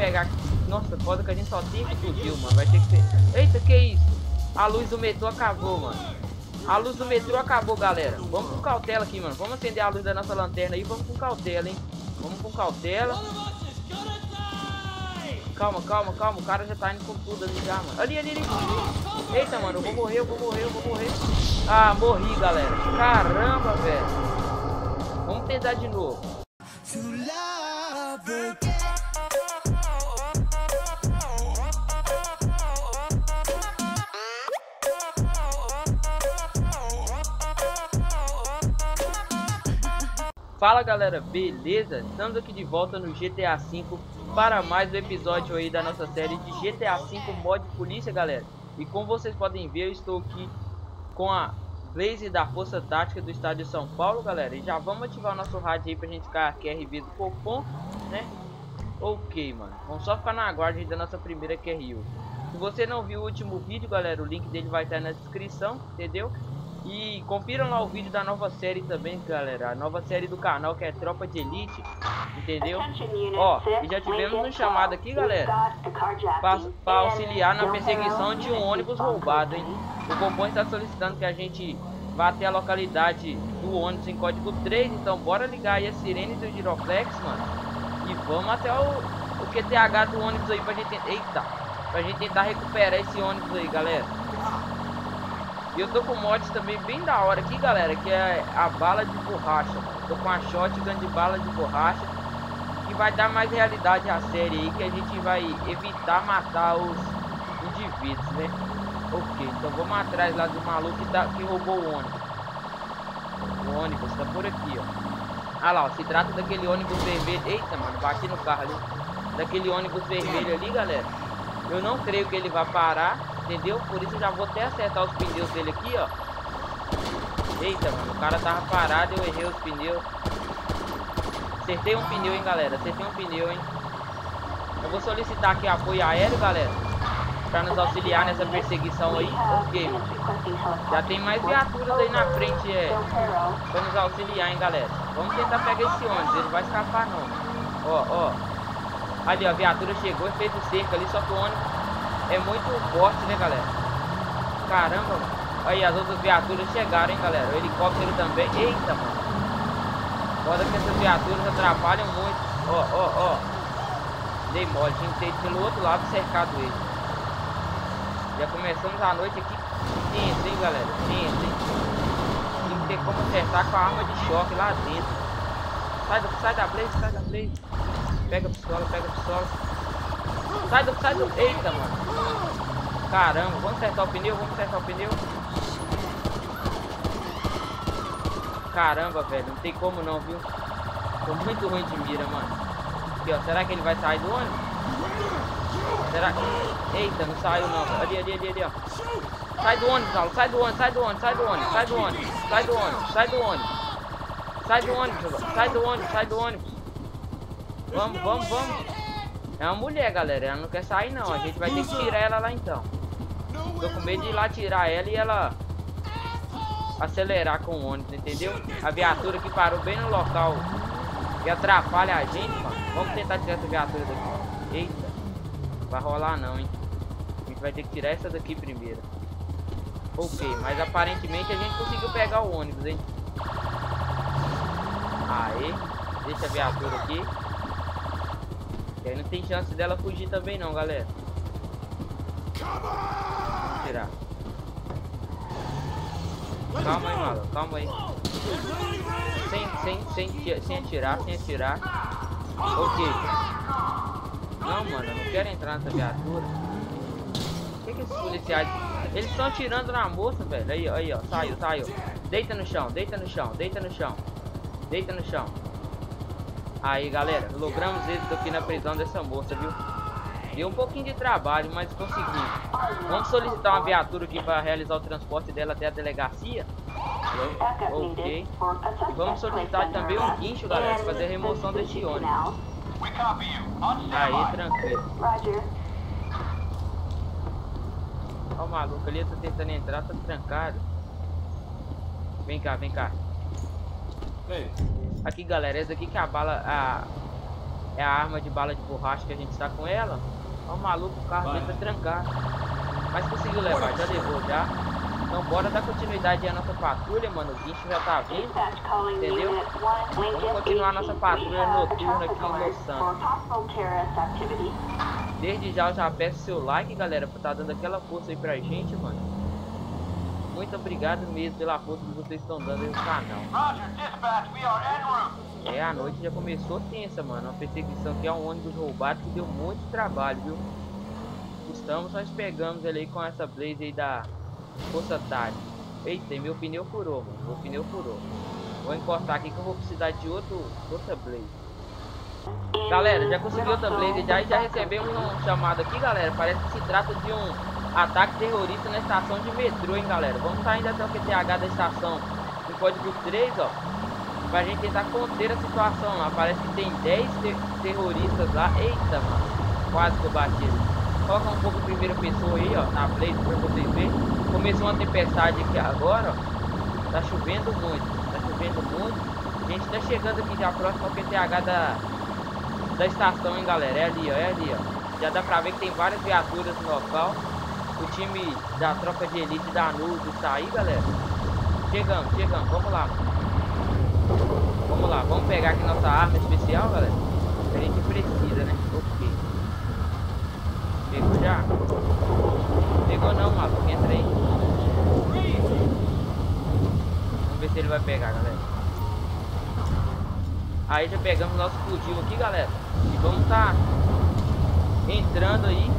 pegar... Nossa, foda que a gente só tem fuzil, mano. Vai ter que ser... Eita, que isso? A luz do metrô acabou, mano. A luz do metrô acabou, galera. Vamos com cautela aqui, mano. Vamos acender a luz da nossa lanterna aí. Vamos com cautela, hein. Vamos com cautela. Calma, calma, calma. O cara já tá indo com tudo ali já, mano. Ali, ali, ali. Eita, mano. Eu vou morrer, eu vou morrer, eu vou morrer. Ah, morri, galera. Caramba, velho. Vamos tentar de novo. Fala galera, beleza? Estamos aqui de volta no GTA V para mais um episódio aí da nossa série de GTA V Mod Polícia, galera. E como vocês podem ver, eu estou aqui com a Blaze da Força Tática do Estado de São Paulo, galera. E já vamos ativar o nosso rádio aí pra gente ficar QRV do Copom, né? Ok, mano. Vamos só ficar na guarda da nossa primeira QRU. Se você não viu o último vídeo, galera, o link dele vai estar na descrição, entendeu? E confiram lá o vídeo da nova série também, galera. A nova série do canal que é Tropa de Elite. Entendeu? Ó, e já tivemos um chamado aqui, galera. Para auxiliar na perseguição de um ônibus roubado, hein? O Compõe está solicitando que a gente vá até a localidade do ônibus em código 3. Então bora ligar aí a sirene do Giroflex, mano. E vamos até o, o QTH do ônibus aí pra gente... Eita! Pra gente tentar recuperar esse ônibus aí, galera. E eu tô com mods também bem da hora aqui, galera, que é a bala de borracha. Tô com a shotgun de bala de borracha, que vai dar mais realidade à série aí, que a gente vai evitar matar os indivíduos, né? Ok, então vamos atrás lá do maluco que, tá, que roubou o ônibus. O ônibus tá por aqui, ó. Ah lá, ó, se trata daquele ônibus vermelho. Eita, mano, bati no carro ali. Daquele ônibus vermelho ali, galera. Eu não creio que ele vai parar entendeu? Por isso eu já vou até acertar os pneus dele aqui, ó. Eita, mano, o cara tava parado, eu errei os pneus. Acertei um pneu, hein, galera, acertei um pneu, hein. Eu vou solicitar aqui apoio aéreo, galera. Pra nos auxiliar nessa perseguição aí. Ok. Já tem mais viaturas aí na frente, é. Pra nos auxiliar, hein, galera. Vamos tentar pegar esse ônibus, ele vai escapar, não. Ó, ó. Ali, ó, a viatura chegou e fez o cerco ali, só que o ônibus é muito forte, né, galera? Caramba, Aí as outras viaturas chegaram, hein, galera? O helicóptero também. Eita, mano. Foda que essas viaturas atrapalham muito. Ó, ó, ó. Dei mole. Tinha que ter pelo outro lado cercado ele. Já começamos a noite aqui tenso, hein, galera? Tenso, hein? Tem que ter como acertar com a arma de choque lá dentro. Sai, sai da blaze, sai da blaze. Pega a pistola, pega a pistola. Sai do, sai do... Eita, mano. Caramba, vamos acertar o pneu, vamos acertar o pneu. Caramba, velho, não tem como não, viu? Tô muito ruim de mira, mano. Aqui, ó, será que ele vai sair do ônibus? Será que... Eita, não saiu não. Ali, ali, ali, ali, ó. Sai do ônibus, Saulo, sai do ônibus, sai do ônibus, sai do ônibus, sai do ônibus, sai do ônibus, sai do ônibus. Sai do ônibus, sai do ônibus, sai do ônibus. Vamos, vamos, vamos. É uma mulher, galera. Ela não quer sair, não. A gente vai ter que tirar ela lá, então. Tô com medo de ir lá tirar ela e ela acelerar com o ônibus, entendeu? A viatura que parou bem no local e atrapalha a gente, mano. Vamos tentar tirar essa viatura daqui. Eita. Vai rolar não, hein. A gente vai ter que tirar essa daqui primeiro. Ok, mas aparentemente a gente conseguiu pegar o ônibus, hein. Aê. Deixa a viatura aqui. E aí não tem chance dela fugir também não, galera. Tirar. Calma aí, maluco. Calma aí. Sem, sem, sem, sem atirar, sem atirar. Ok. Não, mano, eu não quero entrar nessa viatura. O que, que esses policiais... Eles estão atirando na moça, velho. Aí, aí, ó. Saiu, saiu. Deita no chão, deita no chão, deita no chão. Deita no chão. Aí, galera, logramos êxito aqui na prisão dessa moça, viu? Deu um pouquinho de trabalho, mas conseguimos. Vamos solicitar uma viatura aqui para realizar o transporte dela até a delegacia. Ok. E vamos solicitar também um guincho, galera, para fazer a remoção deste ônibus. Aí, tranquilo. Ó o maluco ali, tá tentando entrar, tá trancado. Vem cá, vem cá. Ei. Aqui, galera, essa aqui que é a bala... A, É a arma de bala de borracha que a gente está com ela. Ó, o maluco, o carro dele tá trancado. Mas conseguiu levar, já levou já. Então bora dar continuidade à nossa patrulha, mano. O bicho já tá vindo. Entendeu? Vamos continuar nossa patrulha noturna aqui em Los Santos. Desde já eu já peço seu like, galera, por estar tá dando aquela força aí pra gente, mano. Muito obrigado mesmo pela força que vocês estão dando no canal. É, a noite já começou tensa, mano. Uma perseguição que é um ônibus roubado que deu muito trabalho, viu? Estamos, nós pegamos ele aí com essa blaze aí da Força Tática. Eita, meu pneu furou, mano. Meu pneu furou. Vou encostar aqui que eu vou precisar de outro, outra blaze. Galera, já consegui outra blaze já e já recebemos um chamado aqui, galera. Parece que se trata de um ataque terrorista na estação de metrô, hein, galera. Vamos sair até o QTH da estação no código 3, ó. Pra gente tentar conter a situação lá. Parece que tem 10 ter terroristas lá. Eita, mano. Quase que eu bati. Coloca um pouco primeira pessoa aí, ó, na blaze pra vocês verem. Começou uma tempestade aqui agora, ó. Tá chovendo muito. Tá chovendo muito. A gente tá chegando aqui já próximo ao QTH da, da estação, hein, galera. É ali, ó. É ali, ó. Já dá pra ver que tem várias viaturas no local. O time da tropa de elite da NUS está aí, galera. Chegamos, chegamos. Vamos lá. Vamos lá. Vamos pegar aqui nossa arma especial, galera. Que a gente precisa, né? Ok. Pegou já? Pegou não, maluco. Entra aí. Vamos ver se ele vai pegar, galera. Aí já pegamos nosso fugitivo aqui, galera. E vamos tá entrando aí.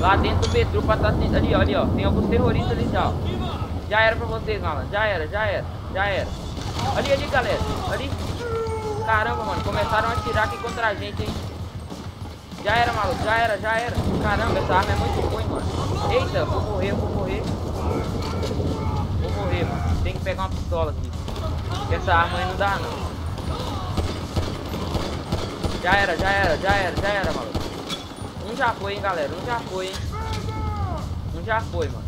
Lá dentro do metrô pra tá ali, ó, ali, ó. Tem alguns terroristas ali já, ó. Já era pra vocês, mano. Já era, já era, já era. Ali, ali, galera. Ali. Caramba, mano. Começaram a atirar aqui contra a gente, hein. Já era, maluco. Já era, já era. Caramba, essa arma é muito ruim, mano. Eita, vou morrer, vou morrer. Vou morrer, mano. Tem que pegar uma pistola aqui. Essa arma aí não dá, não. Já era, já era, já era, já era, maluco. Já foi, hein, galera. Um já foi, hein. Um já foi, mano.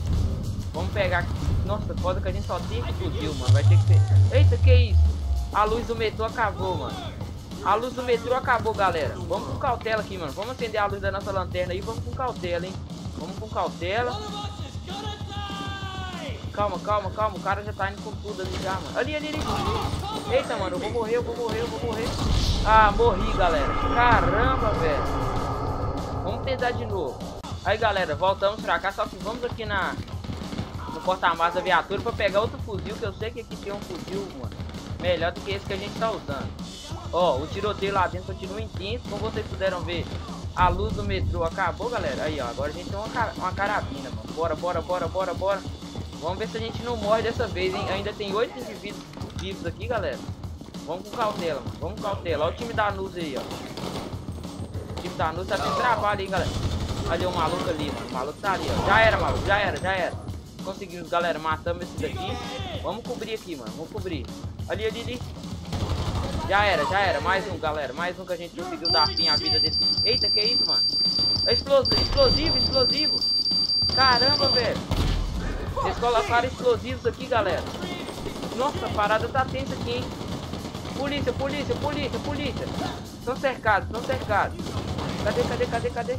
Vamos pegar aqui. Nossa, foda que a gente só tem que fuzil, mano. Vai ter que ser... Eita, que isso? A luz do metrô acabou, mano. A luz do metrô acabou, galera. Vamos com cautela aqui, mano. Vamos acender a luz da nossa lanterna aí. Vamos com cautela, hein. Vamos com cautela. Calma, calma, calma. O cara já tá indo com tudo ali já, mano. Ali, ali, ali. Eita, mano. Eu vou morrer, eu vou morrer, eu vou morrer. Ah, morri, galera. Caramba, velho. Vamos tentar de novo. Aí, galera, voltamos pra cá. Só que vamos aqui na... No porta-malas da viatura pra pegar outro fuzil. Que eu sei que aqui tem um fuzil, mano. Melhor do que esse que a gente tá usando. Ó, o tiroteio lá dentro continua intenso. Como vocês puderam ver, a luz do metrô acabou, galera. Aí, ó. Agora a gente tem uma, car uma carabina, mano. Bora, bora, bora, bora, bora. Vamos ver se a gente não morre dessa vez, hein? Ainda tem oito indivíduos vivos aqui, galera. Vamos com cautela, mano. Vamos com cautela. Olha o time da Nuz aí, ó. Tá tendo trabalho aí, galera. Olha o maluco ali, mano. O maluco tá ali, ó. Já era, maluco. Já era, já era. Conseguimos, galera. Matamos esse daqui. Vamos cobrir aqui, mano. Vamos cobrir. Ali, ali, ali. Já era, já era. Mais um, galera. Mais um que a gente conseguiu dar fim à vida desse. Eita, que isso, mano? Explosivo, explosivo. Caramba, velho. Eles colocaram explosivos aqui, galera. Nossa, a parada tá tensa aqui, hein? Polícia, polícia, polícia, polícia. Estão cercados, estão cercados. Cadê, cadê, cadê, cadê?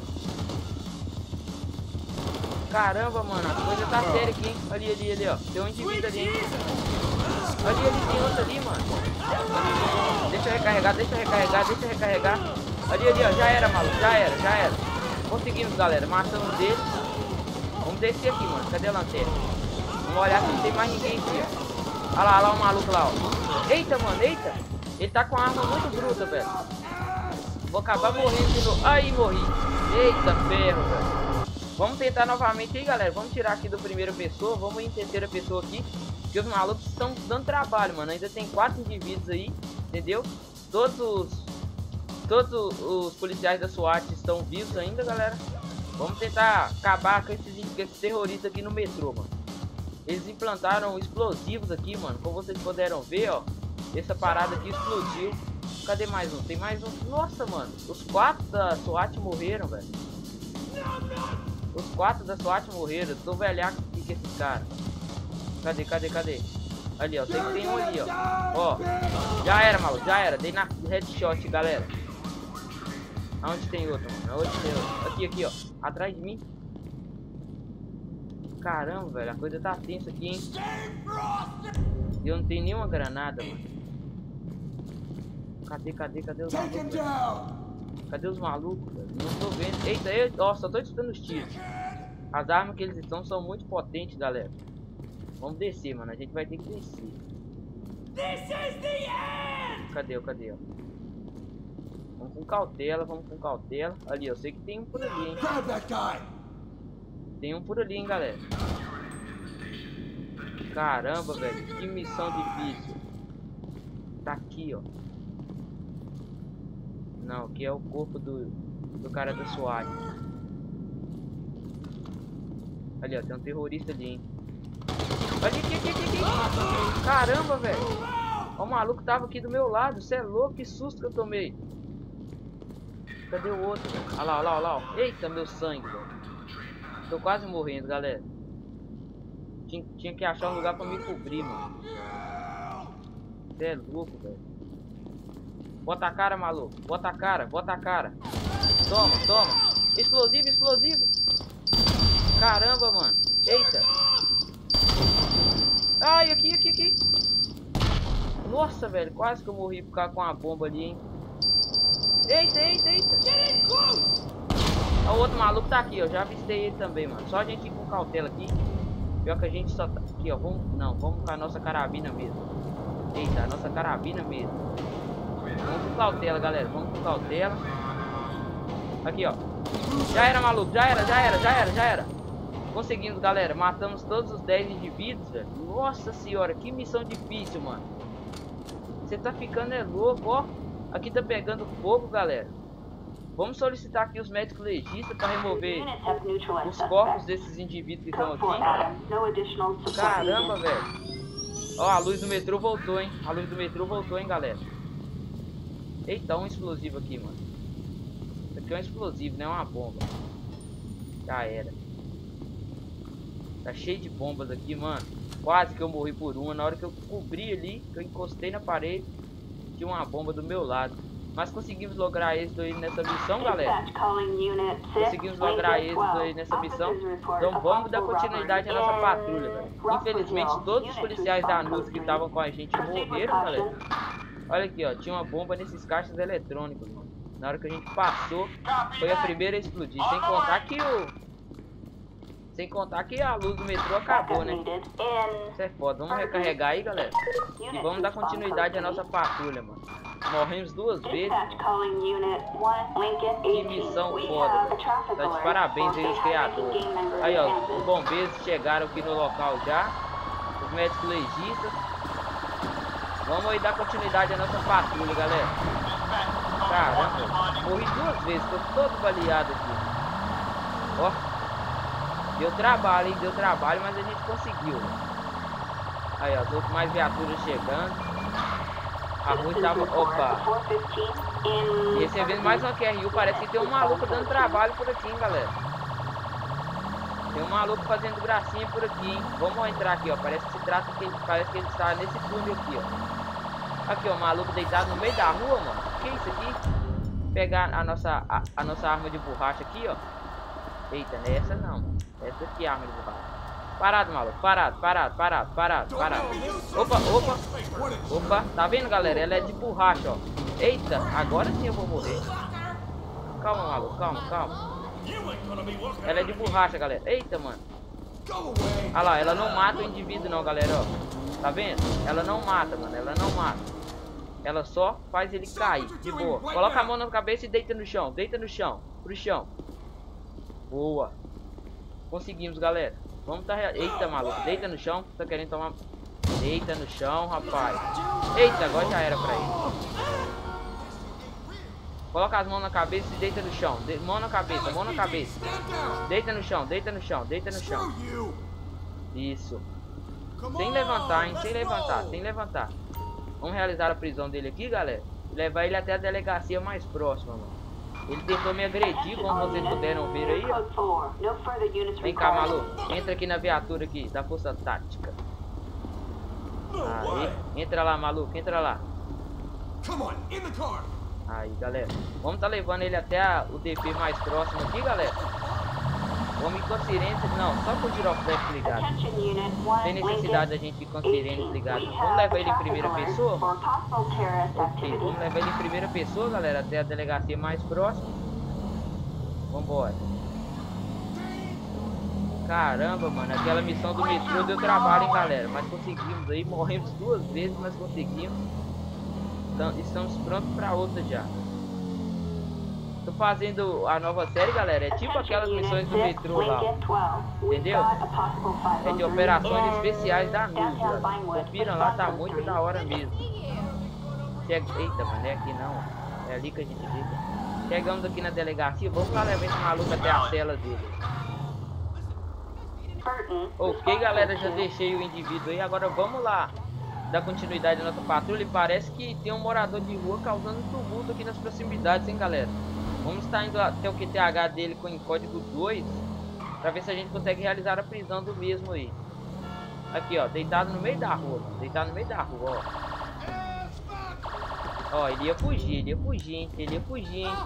Caramba, mano, a coisa tá séria aqui, hein? Ali, ali, ali, ó. Tem um indivíduo ali, hein? Ali, ali, tem outro ali, mano. Deixa eu recarregar, deixa eu recarregar, deixa eu recarregar. Ali, ali, ó. Já era, maluco, já era, já era. Conseguimos, galera. Matamos dele. Vamos descer aqui, mano. Cadê a lanterna? Vamos olhar se não tem mais ninguém aqui, ó. Olha lá, olha lá o maluco lá, ó. Eita, mano, eita. Ele tá com uma arma muito bruta, velho. Vou acabar morrendo de novo. Aí, morri. Eita, ferro, velho. Vamos tentar novamente aí, galera. Vamos tirar aqui do primeira pessoa. Vamos em terceira pessoa aqui. Porque os malucos estão dando trabalho, mano. Ainda tem quatro indivíduos aí, entendeu? Todos os... Todos os policiais da SWAT estão vivos ainda, galera. Vamos tentar acabar com esses, esses terroristas aqui no metrô, mano. Eles implantaram explosivos aqui, mano. Como vocês puderam ver, ó. Essa parada aqui explodiu. Cadê mais um? Tem mais um. Nossa, mano. Os quatro da SWAT morreram, velho. Os quatro da SWAT morreram. Tô velhaco aqui com esses caras. Cadê, cadê, cadê? Ali, ó. Tem, tem um ali, ó. Ó. Já era, maluco. Já era. Dei na headshot, galera. Aonde tem outro, mano? Aonde tem outro? Aqui, aqui, ó. Atrás de mim. Caramba, velho. A coisa tá tensa aqui, hein? E eu não tenho nenhuma granada, mano. Cadê, cadê, cadê os malucos? Cadê os malucos, velho? Não tô vendo. Eita, eu, ó, só tô escutando os tiros. As armas que eles estão são muito potentes, galera. Vamos descer, mano. A gente vai ter que descer. Cadê, cadê, ó? Vamos com cautela, vamos com cautela. Ali, eu sei que tem um por ali, hein? Tem um por ali, hein, galera. Caramba, velho. Que missão difícil. Tá aqui, ó. Não, aqui é o corpo do, do cara da SWAT. Ali, ó. Tem um terrorista ali, hein. Olha aqui, aqui, aqui, aqui. Caramba, velho. O maluco tava aqui do meu lado. Você é louco, que susto que eu tomei. Cadê o outro? Olha lá, olha lá, olha lá. Eita, meu sangue, velho. Tô quase morrendo, galera. Tinha, tinha que achar um lugar pra me cobrir, mano. Você é louco, velho. Bota a cara, maluco. Bota a cara, bota a cara. Toma, toma. Explosivo, explosivo. Caramba, mano. Eita. Ai, aqui, aqui, aqui. Nossa, velho. Quase que eu morri por causa com a bomba ali, hein. Eita, eita, eita. O outro maluco tá aqui, ó. Já avistei ele também, mano. Só a gente ir com cautela aqui. Pior que a gente só tá aqui, ó. Vamos, não, vamos com a nossa carabina mesmo. Eita, a nossa carabina mesmo. Vamos com cautela, galera. Vamos com cautela. Aqui, ó. Já era, maluco. Já era, já era, já era, já era. Conseguimos, galera. Matamos todos os 10 indivíduos, velho. Nossa senhora, que missão difícil, mano. Você tá ficando é louco, ó. Aqui tá pegando fogo, galera. Vamos solicitar aqui os médicos legistas para remover os corpos desses indivíduos que estão aqui. Caramba, velho. Ó, a luz do metrô voltou, hein? A luz do metrô voltou, hein, galera. Eita, um explosivo aqui, mano. Isso aqui é um explosivo, não é uma bomba. Já era. Tá cheio de bombas aqui, mano. Quase que eu morri por uma. Na hora que eu cobri ali, que eu encostei na parede, tinha uma bomba do meu lado. Mas conseguimos lograr êxito aí nessa missão, galera. Conseguimos lograr êxito aí nessa missão. Então vamos dar continuidade à nossa patrulha, velho. Infelizmente todos os policiais da NUS que estavam com a gente morreram, galera. Olha aqui, ó. Tinha uma bomba nesses caixas eletrônicos, mano. Na hora que a gente passou, foi a primeira a explodir. Sem contar que o sem contar que a luz do metrô acabou, né? Isso é foda. Vamos recarregar aí, galera. E vamos dar continuidade à nossa patrulha, mano. Morremos duas vezes. Que missão foda. Tá de parabéns aí os criadores. Aí, ó. Os bombeiros chegaram aqui no local já. Os médicos legistas. Vamos aí dar continuidade à nossa patrulha, galera. Caramba, morri duas vezes. Tô todo baleado aqui. Ó. Deu trabalho, hein? Deu trabalho, mas a gente conseguiu. Aí, ó, as mais viaturas chegando. A rua tava... Opa! E recebendo mais uma QRU. Parece que tem um maluco dando trabalho por aqui, hein, galera. Tem um maluco fazendo gracinha por aqui, hein? Vamos entrar aqui, ó. Parece que se trata que parece que ele está nesse túnel aqui, ó. Aqui, ó, maluco deitado no meio da rua, mano. Que é isso aqui? Pegar a nossa a, a nossa arma de borracha aqui, ó. Eita, nessa não, mano. Essa aqui é a arma de borracha. Parado, maluco. Parado, parado, parado, parado, parado. Opa, opa. Opa, tá vendo, galera? Ela é de borracha, ó. Eita, agora sim eu vou morrer. Calma, maluco, calma, calma. Ela é de borracha, galera. Eita, mano. Olha lá, ela não mata o indivíduo não, galera, ó. Tá vendo? Ela não mata, mano. Ela não mata. Ela só faz ele cair, de boa. Coloca a mão na cabeça e deita no chão. Deita no chão. Pro chão. Boa. Conseguimos, galera. Vamos tá... Eita, maluco. Deita no chão. Tá querendo tomar... Deita no chão, rapaz. Eita, agora já era pra ele. Coloca as mãos na cabeça e deita no chão. De... Mão na cabeça, mão na cabeça. Deita no chão, deita no chão, deita no chão. Isso. Sem levantar, hein? Sem levantar, sem levantar. Vamos realizar a prisão dele aqui, galera. E levar ele até a delegacia mais próxima, mano. Ele tentou me agredir, como vocês puderam ver aí, ó. Vem cá, maluco. Entra aqui na viatura aqui, da Força Tática. Aí, entra lá, maluco, entra lá. Aí, galera. Vamos tá levando ele até a, o DP mais próximo aqui, galera. Vamos a sirene. Não, só com o giroflex ligado. Tem necessidade da gente ir com a sirene ligado. Vamos levar ele em primeira pessoa? Ok, vamos levar ele em primeira pessoa, galera, até a delegacia mais próxima. Vambora. Caramba, mano, aquela missão do metrô deu trabalho, hein, galera. Mas conseguimos aí, morremos duas vezes, mas conseguimos. Então, estamos prontos para outra já. Tô fazendo a nova série, galera. É tipo aquelas missões do metrô lá. Entendeu? É de operações especiais da NUS, Confiram lá, tá muito da hora mesmo. Chega... Eita, mano, é aqui não. É ali que a gente fica. Chegamos aqui na delegacia. Vamos lá levar esse maluco até a cela dele. Ok, galera, já deixei o indivíduo aí. Agora vamos lá dar continuidade à nossa patrulha. E parece que tem um morador de rua causando tumulto aqui nas proximidades, hein, galera. Vamos estar indo até o QTH dele com código 2 para ver se a gente consegue realizar a prisão do mesmo aí. Aqui, ó, deitado no meio da rua, deitado no meio da rua, ó. Ó, ele ia fugir, ele ia fugir, hein? Ele ia fugir, hein?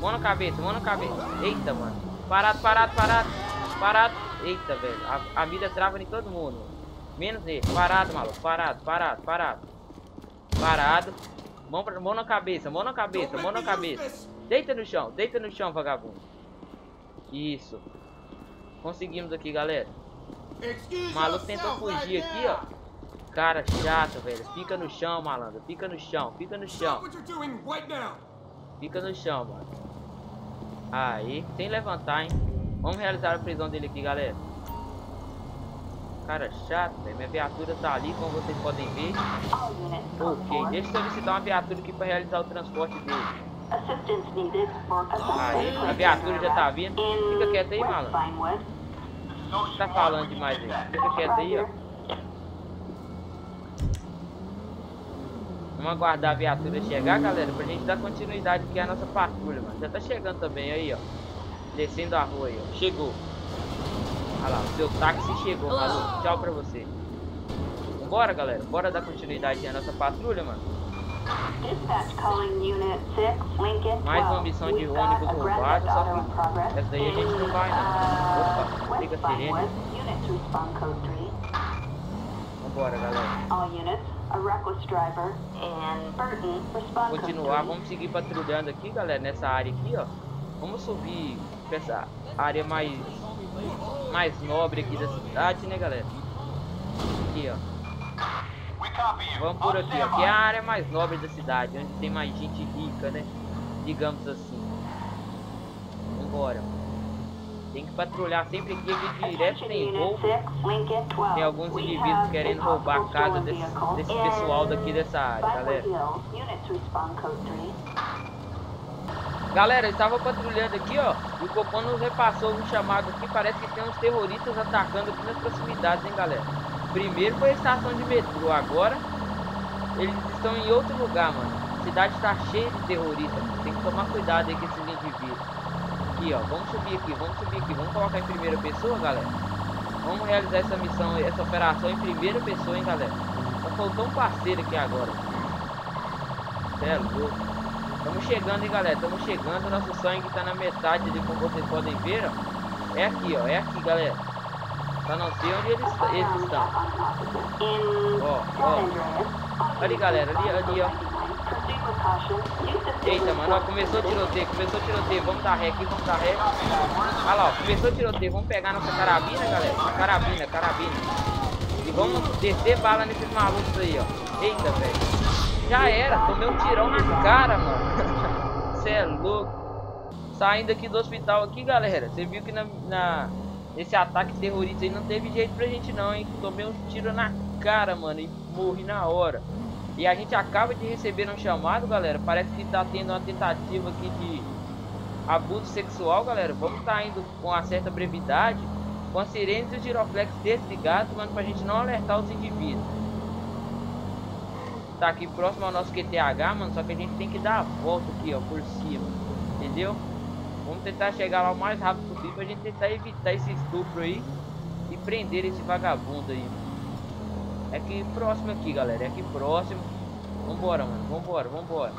Mão na cabeça, mão na cabeça. Eita, mano. Parado, parado, parado. Parado. Eita, velho. A, a vida trava em todo mundo. Menos ele. Parado, maluco. Parado, parado, parado. Parado. Mão, pra, mão na cabeça, mão na cabeça, mão na cabeça. Deita no chão, deita no chão, vagabundo. Isso. Conseguimos aqui, galera. O maluco tentou fugir aqui, ó. Cara chato, velho. Fica no chão, malandro. Fica no chão, fica no chão. Fica no chão, mano. Aí, sem levantar, hein. Vamos realizar a prisão dele aqui, galera. Cara chato, velho. Minha viatura tá ali, como vocês podem ver. Ok, deixa eu solicitar uma viatura aqui pra realizar o transporte dele. Aí, a viatura já tá vindo. Fica quieto aí, malandro. Tá falando demais aí. Fica quieto aí, ó. Vamos aguardar a viatura chegar, galera, pra gente dar continuidade aqui à nossa patrulha, mano. Já tá chegando também aí, ó. Descendo a rua aí, ó. Chegou. Olha lá, o seu táxi chegou, maluco. Tchau pra você. Vambora, galera. Bora dar continuidade à nossa patrulha, mano. Mais uma missão de ônibus roubado, só que essa daí a gente não vai não. Opa, liga a sirene. Vambora, galera. Continuar, vamos seguir patrulhando aqui, galera, nessa área aqui, ó. Vamos subir pra essa área mais, mais nobre aqui da cidade, né, galera? Aqui, ó. Vamos por aqui, aqui é a área mais nobre da cidade, onde tem mais gente rica, né? Digamos assim. Vambora. Tem que patrulhar sempre aqui, aqui direto tem roubo. Tem alguns indivíduos querendo roubar a casa desse, desse pessoal daqui dessa área, galera. Galera, eu estava patrulhando aqui, ó. E o Copom nos repassou um chamado aqui. Parece que tem uns terroristas atacando aqui nas proximidades, hein, galera. Primeiro foi a estação de metrô, agora eles estão em outro lugar, mano. A cidade está cheia de terroristas. Tem que tomar cuidado aí com esses indivíduos. Aqui, ó. Vamos subir aqui, vamos subir aqui. Vamos colocar em primeira pessoa, galera. Vamos realizar essa missão, essa operação em primeira pessoa, hein, galera. Só faltou um parceiro aqui agora. É louco. Estamos chegando, hein, galera. Estamos chegando. Nosso sangue está na metade ali, como vocês podem ver, ó. É aqui, ó. É aqui, galera. Só não sei onde eles, eles estão. Ó, ó. Ali, galera. Ali, ali, ó. Eita, mano. Ó, começou o tiroteio. Começou o tiroteio. Vamos dar ré aqui. Vamos dar ré. Olha lá, ó. Começou o tiroteio. Vamos pegar nossa carabina, galera. Carabina, carabina. E vamos descer bala nesses malucos aí, ó. Eita, velho. Já era. Tomei um tirão na cara, mano. Você é louco. Saindo aqui do hospital aqui, galera. Você viu que na, na esse ataque terrorista aí não teve jeito pra gente não, hein? Tomei um tiro na cara, mano, e morri na hora. E a gente acaba de receber um chamado, galera. Parece que tá tendo uma tentativa aqui de abuso sexual, galera. Vamos tá indo com uma certa brevidade, com as sirenes e os giroflex desligados, mano, pra gente não alertar os indivíduos. Tá aqui próximo ao nosso QTH, mano, só que a gente tem que dar a volta aqui, ó, por cima. Entendeu? Vamos tentar chegar lá o mais rápido possível pra gente tentar evitar esse estupro aí e prender esse vagabundo aí. É aqui próximo aqui, galera. É aqui próximo. Vambora, mano. Vambora, vambora.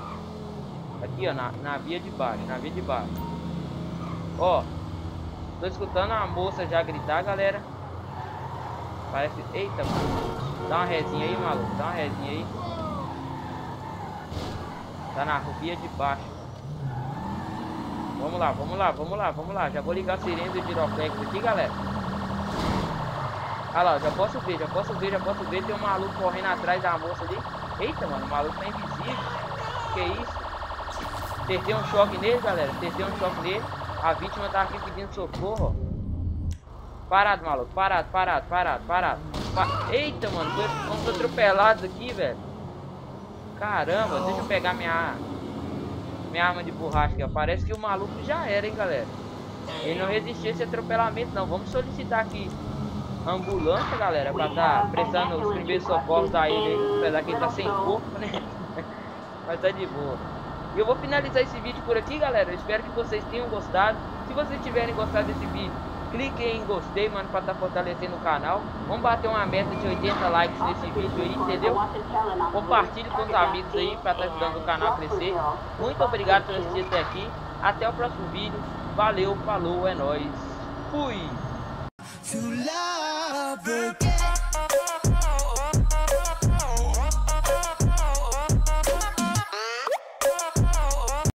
Aqui, ó, na, na via de baixo, na via de baixo. Ó, tô escutando a moça já gritar, galera. Parece... Eita, mano. Dá uma resinha aí, maluco. Dá uma resinha aí. Tá na via de baixo. Vamos lá, vamos lá, vamos lá, vamos lá. Já vou ligar a sirene do giroflex aqui, galera. Olha lá, já posso ver, já posso ver, já posso ver. Tem um maluco correndo atrás da moça ali. Eita, mano, o maluco tá invisível. Que isso? Testei um choque nele, galera. Testei um choque nele. A vítima tá aqui pedindo socorro, Parado, maluco. Parado, parado, parado, parado. Pa... Eita, mano. Fomos atropelados aqui, velho. Caramba, deixa eu pegar minha... Minha arma de borracha. Parece que o maluco já era, hein, galera. Ele não resistiu esse atropelamento, não. Vamos solicitar aqui ambulância, galera, pra tá prestando os primeiros socorros a ele, apesar que ele tá sem corpo, né? Mas tá de boa. E eu vou finalizar esse vídeo por aqui, galera. Eu espero que vocês tenham gostado. Se vocês tiverem gostado desse vídeo, clique em gostei, mano, pra tá fortalecendo o canal. Vamos bater uma meta de 80 likes nesse vídeo aí, entendeu? Compartilhe com os amigos aí pra tá ajudando o canal a crescer. Muito obrigado por assistir até aqui. Até o próximo vídeo. Valeu, falou, é nóis. Fui!